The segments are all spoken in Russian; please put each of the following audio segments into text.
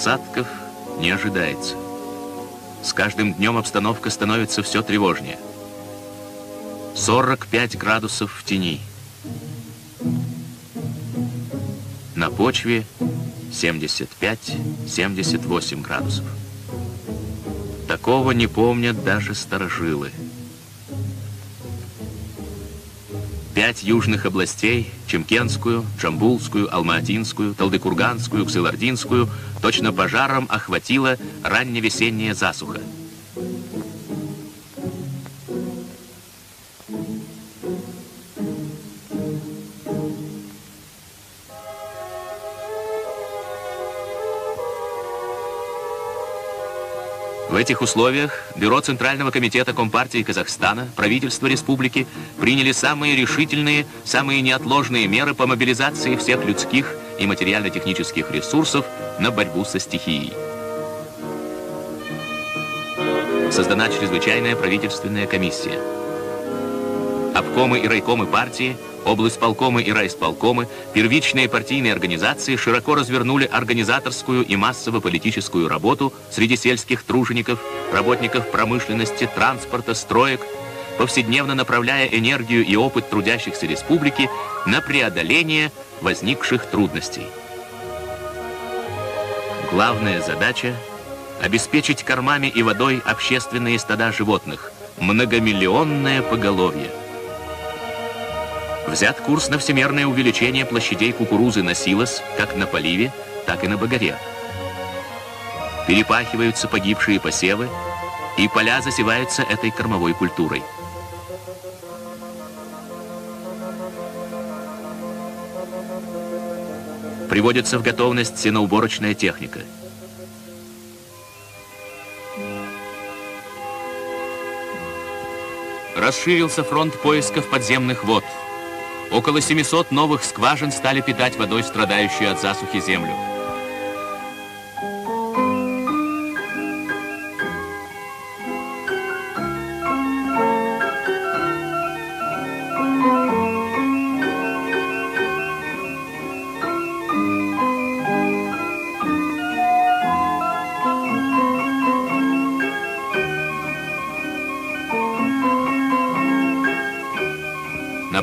Осадков не ожидается. С каждым днем обстановка становится все тревожнее. 45 градусов в тени. Почве 75-78 градусов. Такого не помнят даже старожилы. Пять южных областей – Чемкенскую, Джамбулскую, Алматинскую, Талдыкурганскую, Ксилардинскую – точно пожаром охватила ранневесенняя засуха. В этих условиях Бюро Центрального комитета Компартии Казахстана, правительство республики приняли самые решительные, самые неотложные меры по мобилизации всех людских и материально-технических ресурсов на борьбу со стихией. Создана чрезвычайная правительственная комиссия. Обкомы и райкомы партии – Облсполкомы и райисполкомы, первичные партийные организации широко развернули организаторскую и массово-политическую работу среди сельских тружеников, работников промышленности, транспорта, строек, повседневно направляя энергию и опыт трудящихся республики на преодоление возникших трудностей. Главная задача – обеспечить кормами и водой общественные стада животных, многомиллионное поголовье – Взят курс на всемерное увеличение площадей кукурузы на силос, как на поливе, так и на багаре. Перепахиваются погибшие посевы, и поля засеваются этой кормовой культурой. Приводится в готовность сеноуборочная техника. Расширился фронт поисков подземных вод – Около 700 новых скважин стали питать водой страдающую от засухи землю.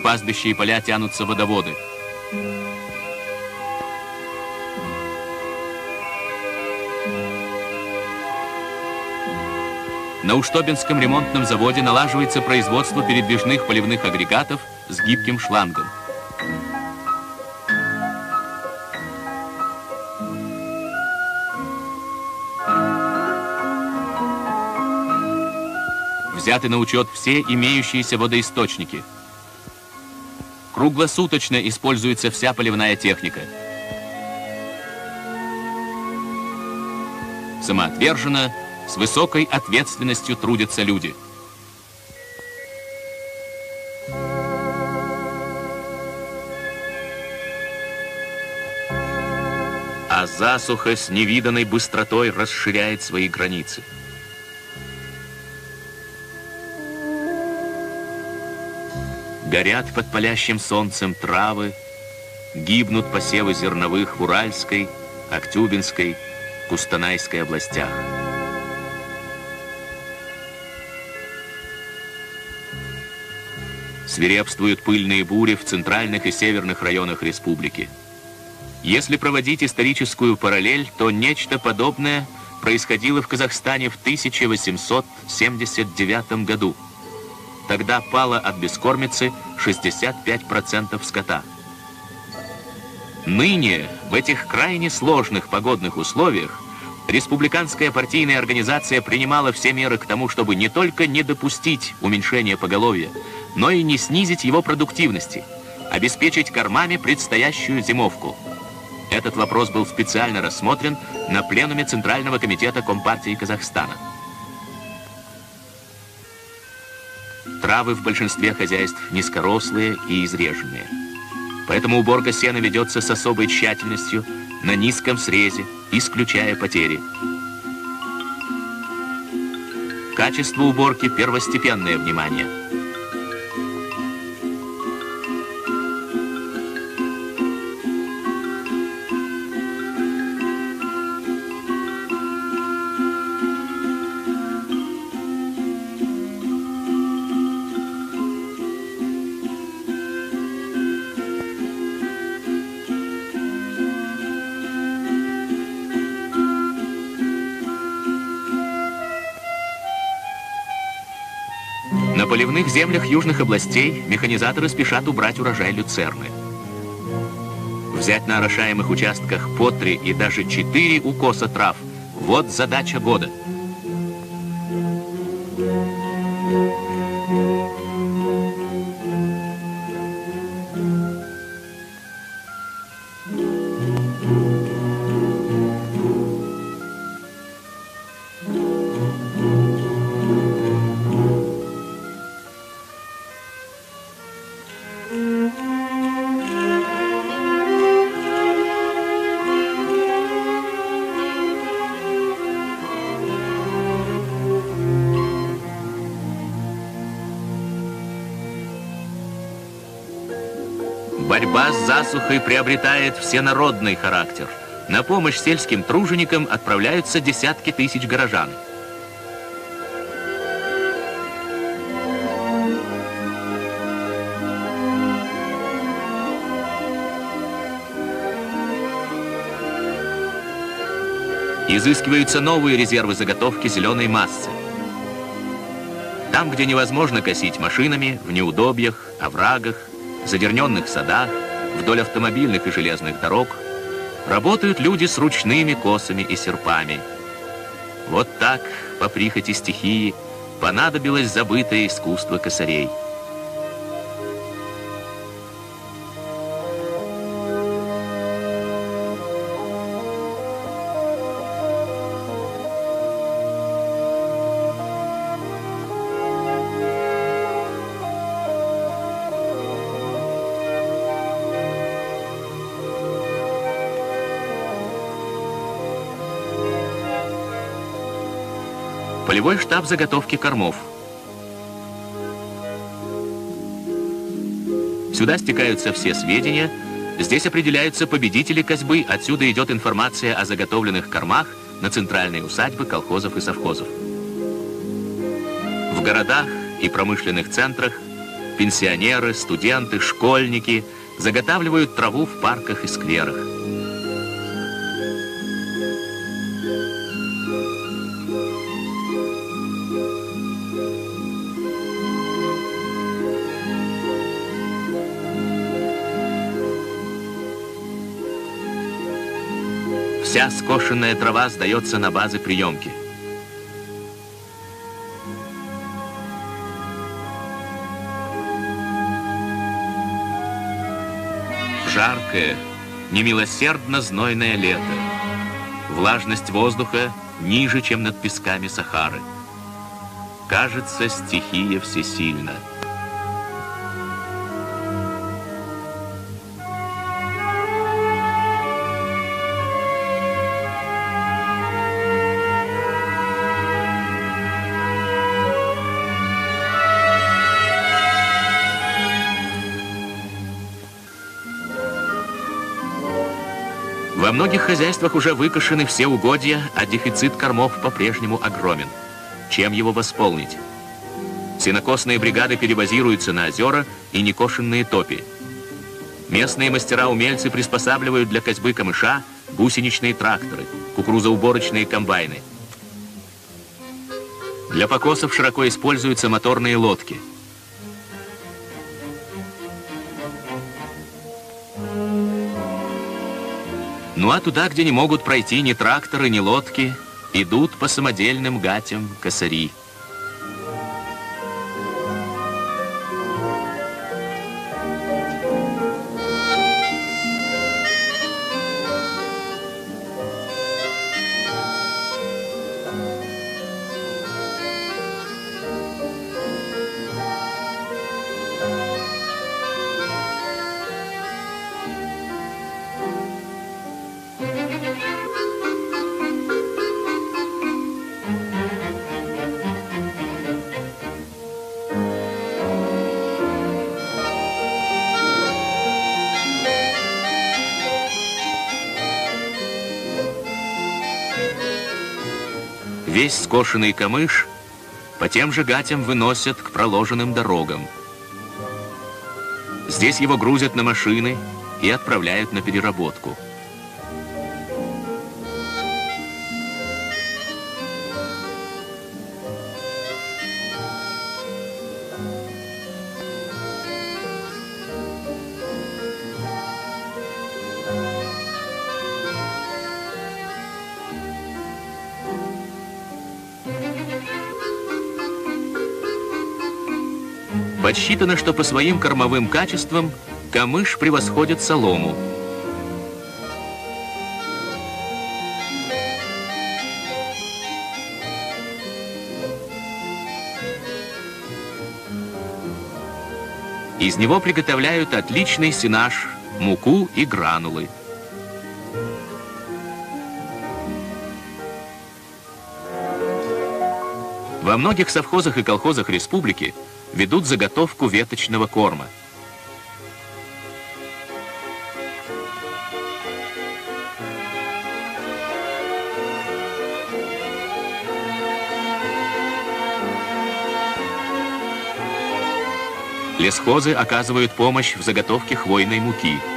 Пастбища и поля тянутся водоводы. На Уштобинском ремонтном заводе налаживается производство передвижных поливных агрегатов с гибким шлангом. Взяты на учет все имеющиеся водоисточники – Круглосуточно используется вся поливная техника. Самоотверженно, с высокой ответственностью трудятся люди. А засуха с невиданной быстротой расширяет свои границы. Горят под палящим солнцем травы, гибнут посевы зерновых в Уральской, Актюбинской, Кустанайской областях. Свирепствуют пыльные бури в центральных и северных районах республики. Если проводить историческую параллель, то нечто подобное происходило в Казахстане в 1879 году – Тогда пало от бескормицы 65% скота. Ныне, в этих крайне сложных погодных условиях, республиканская партийная организация принимала все меры к тому, чтобы не только не допустить уменьшения поголовья, но и не снизить его продуктивности, обеспечить кормами предстоящую зимовку. Этот вопрос был специально рассмотрен на пленуме Центрального комитета Компартии Казахстана. Травы в большинстве хозяйств низкорослые и изреженные. Поэтому уборка сена ведется с особой тщательностью, на низком срезе, исключая потери. Качество уборки – первостепенное внимание – поливных землях южных областей механизаторы спешат убрать урожай люцерны. Взять на орошаемых участках по три и даже четыре укоса трав – вот задача года – Борьба с засухой приобретает всенародный характер. На помощь сельским труженикам отправляются десятки тысяч горожан. Изыскиваются новые резервы заготовки зеленой массы. Там, где невозможно косить машинами, в неудобьях, оврагах, задерненных садах, вдоль автомобильных и железных дорог работают люди с ручными косами и серпами. Вот так, по прихоти стихии, понадобилось забытое искусство косарей. Полевой штаб заготовки кормов. Сюда стекаются все сведения. Здесь определяются победители козьбы. Отсюда идет информация о заготовленных кормах на центральные усадьбы колхозов и совхозов. В городах и промышленных центрах пенсионеры, студенты, школьники заготавливают траву в парках и скверах. Вся скошенная трава сдается на базы приемки. Жаркое, немилосердно знойное лето. Влажность воздуха ниже, чем над песками Сахары. Кажется, стихия всесильна. Многих хозяйствах уже выкошены все угодья, а дефицит кормов по-прежнему огромен. Чем его восполнить? Сенокосные бригады перебазируются на озера и некошенные топи. Местные мастера-умельцы приспосабливают для козьбы камыша гусеничные тракторы, кукурузоуборочные комбайны. Для покосов широко используются моторные лодки – Ну а туда, где не могут пройти ни тракторы, ни лодки, идут по самодельным гатям косари. Весь скошенный камыш по тем же гатям выносят к проложенным дорогам. Здесь его грузят на машины и отправляют на переработку. Подсчитано, что по своим кормовым качествам камыш превосходит солому. Из него приготовляют отличный сенаж, муку и гранулы. Во многих совхозах и колхозах республики ведут заготовку веточного корма. Лесхозы оказывают помощь в заготовке хвойной муки –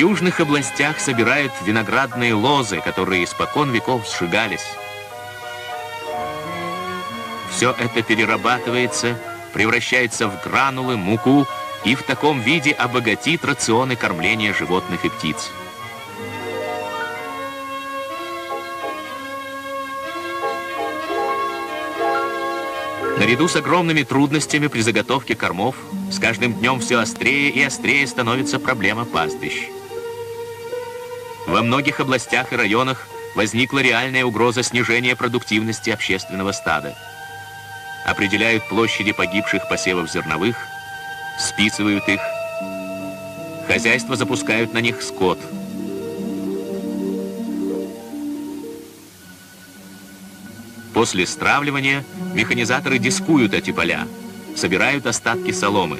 южных областях собирают виноградные лозы, которые испокон веков сжигались. Все это перерабатывается, превращается в гранулы, муку и в таком виде обогатит рационы кормления животных и птиц. Наряду с огромными трудностями при заготовке кормов, с каждым днем все острее и острее становится проблема пастбищ. Во многих областях и районах возникла реальная угроза снижения продуктивности общественного стада. Определяют площади погибших посевов зерновых, списывают их. Хозяйства запускают на них скот. После стравливания механизаторы дискуют эти поля, собирают остатки соломы.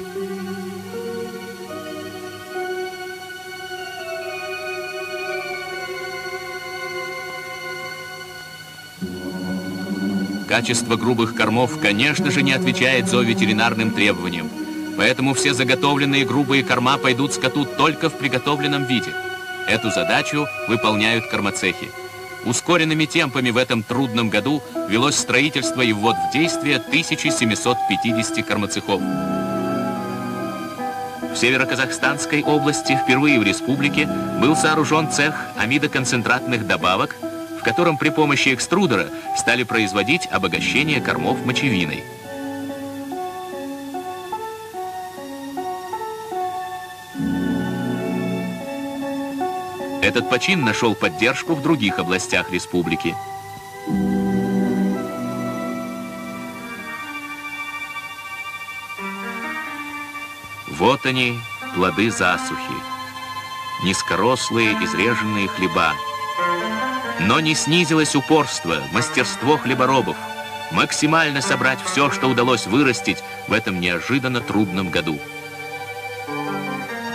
Качество грубых кормов, конечно же, не отвечает зооветеринарным требованиям. Поэтому все заготовленные грубые корма пойдут скоту только в приготовленном виде. Эту задачу выполняют кормоцехи. Ускоренными темпами в этом трудном году велось строительство и ввод в действие 1750 кормоцехов. В Североказахстанской области впервые в республике был сооружен цех амидоконцентратных добавок – в котором при помощи экструдера стали производить обогащение кормов мочевиной. Этот почин нашел поддержку в других областях республики. Вот они, плоды засухи. Низкорослые, изреженные хлеба. Но не снизилось упорство, мастерство хлеборобов. Максимально собрать все, что удалось вырастить в этом неожиданно трудном году.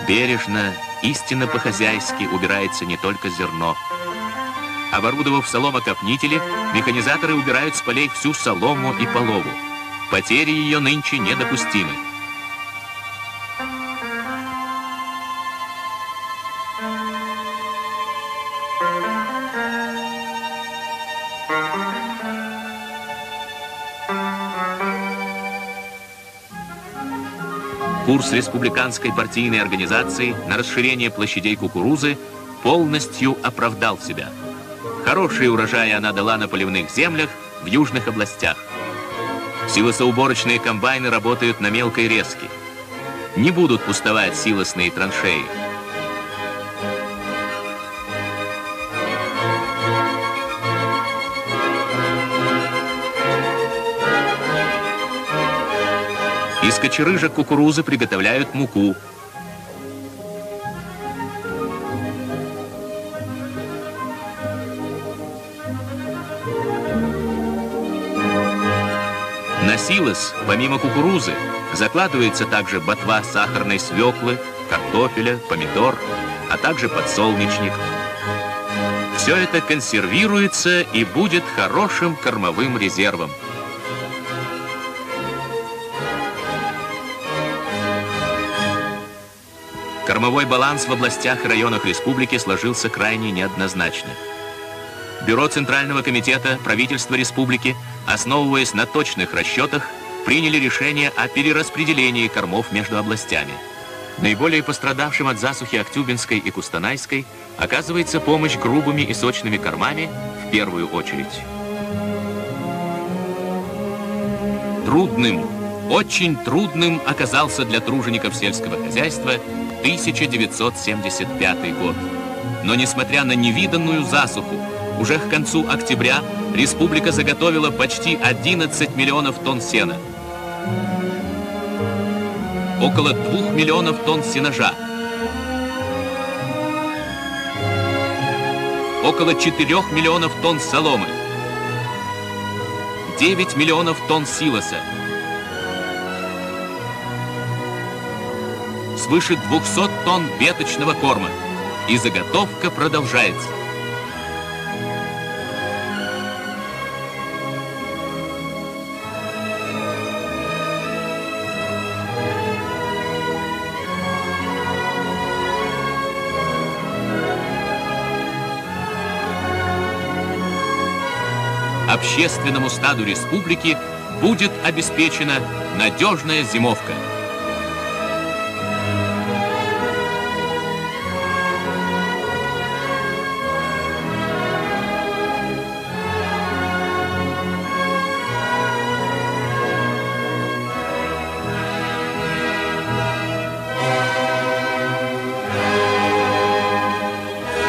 Бережно, истинно по-хозяйски убирается не только зерно. Оборудовав соломокопнители, механизаторы убирают с полей всю солому и полову. Потери ее нынче недопустимы. Курс республиканской партийной организации на расширение площадей кукурузы полностью оправдал себя. Хорошие урожаи она дала на поливных землях в южных областях. Силосоуборочные комбайны работают на мелкой резке. Не будут пустовать силосные траншеи. Из кочерыжек кукурузы приготовляют муку. силос, помимо кукурузы, закладывается также ботва сахарной свеклы, картофеля, помидор, а также подсолнечник. Все это консервируется и будет хорошим кормовым резервом. Кормовой баланс в областях и районах республики сложился крайне неоднозначно. Бюро Центрального комитета правительства республики, основываясь на точных расчетах, приняли решение о перераспределении кормов между областями. Наиболее пострадавшим от засухи Актюбинской и Кустанайской оказывается помощь грубыми и сочными кормами в первую очередь. Трудным, очень трудным оказался для тружеников сельского хозяйства 1975 год. Но несмотря на невиданную засуху, уже к концу октября республика заготовила почти 11 миллионов тонн сена. Около 2 миллионов тонн сенажа. Около 4 миллионов тонн соломы. 9 миллионов тонн силоса. Свыше 200 тонн веточного корма. И заготовка продолжается. общественному стаду республики будет обеспечена надежная зимовка –